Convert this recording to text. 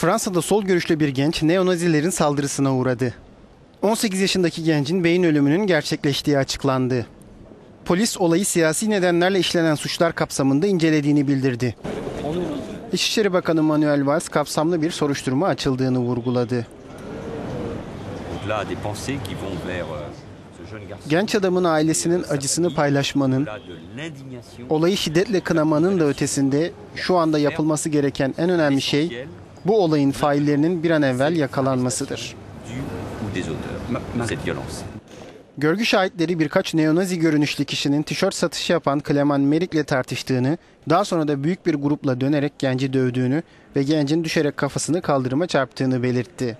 Fransa'da sol görüşlü bir genç neonazilerin saldırısına uğradı. 18 yaşındaki gencin beyin ölümünün gerçekleştiği açıklandı. Polis olayı siyasi nedenlerle işlenen suçlar kapsamında incelediğini bildirdi. İçişleri Bakanı Manuel Valls kapsamlı bir soruşturma açıldığını vurguladı. Euh. Genç adamın ailesinin acısını paylaşmanın, olayı şiddetle kınamanın da ötesinde şu anda yapılması gereken en önemli şey bu olayın faillerinin bir an evvel yakalanmasıdır. Görgü şahitleri birkaç neonazi görünüşlü kişinin tişört satışı yapan Cleman Merrick'le tartıştığını, daha sonra da büyük bir grupla dönerek genci dövdüğünü ve gencin düşerek kafasını kaldırıma çarptığını belirtti.